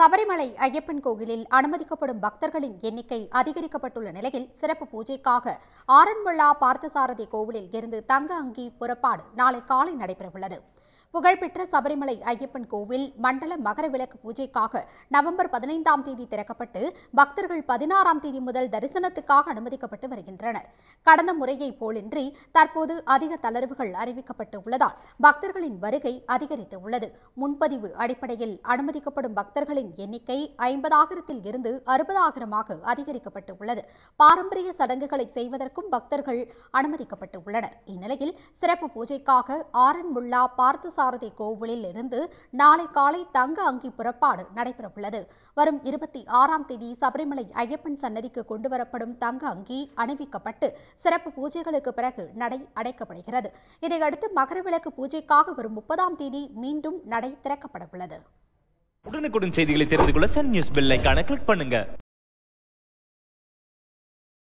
சபரிமலை ஐயப்பன் கோவிலில் அனுமதிக்கப்படும் பக்தர்களின் எண்ணிக்கை அதிகரிக்கப்பட்டுள்ள நிலையில் சிறப்பு பூஜைக்காக ஆரன்முள்ளா பார்த்தசாரதி கோவிலில் இருந்து தங்க அங்கி புறப்பாடு நாளை காலை நடைபெறவுள்ளது. புகழ்பெற்ற சபரிமலை ஐயப்பன் கோவில் மண்டல மகர விளக்கு பூஜைக்காக நவம்பர் பதினைந்தாம் தேதி திறக்கப்பட்டு பக்தர்கள் பதினாறாம் தேதி முதல் தரிசனத்துக்காக அனுமதிக்கப்பட்டு வருகின்றனர். கடந்த முறையைப் போலின்றி தற்போது அதிக தளர்வுகள் அறிவிக்கப்பட்டு உள்ளதால் பக்தர்களின் வருகை அதிகரித்து உள்ளது முன்பதிவு அடிப்படையில் அனுமதிக்கப்படும் பக்தர்களின் எண்ணிக்கை ஐம்பதாயிரத்தில் இருந்து அறுபதாயிரமாக அதிகரிக்கப்பட்டு உள்ளது பாரம்பரிய சடங்குகளை செய்வதற்கும் பக்தர்கள் அனுமதிக்கப்பட்டு உள்ளனர் இந்நிலையில் சிறப்பு பூஜைக்காக ஆரன்முல்லா பார்த்து பார்த்தசாரதி கோவிலில் இருந்து நாளை காலை தங்க அங்கி புறப்பாடு நடைபெறவுள்ளது. வரும் இருபத்தி ஆறாம் தேதி சபரிமலை ஐயப்பன் சன்னதிக்கு கொண்டுவரப்படும் தங்க அங்கி அணிவிக்கப்பட்டு சிறப்பு பூஜைகளுக்கு பிறகு நடை அடைக்கப்படுகிறது. இதையடுத்து மகரவிளக்கு பூஜைக்காக வரும் முப்பதாம் தேதி மீண்டும் நடை திறக்கப்பட உள்ளது உடனுக்குடன் செய்திகளை தெரிந்து கொள்ள சன் நியூஸ் பெல் ஐக்கான கிளிக் பண்ணுங்க.